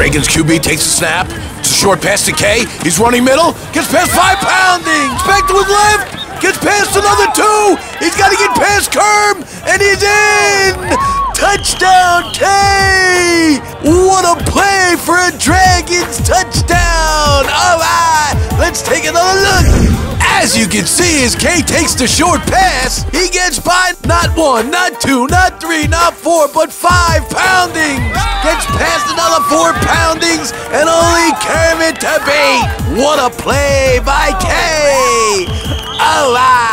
Dragons QB takes a snap. It's a short pass to K. He's running middle. Gets past five pounding. Back to his left. Gets past another two. He's got to get past Kerm. And he's in. Touchdown K. What a play for a Dragons touchdown. All right. Let's take another look. As you can see, as K takes the short pass, he gets by not one, not two, not three, not four, but five poundings. Gets past another four to beat. What a play by K! Right.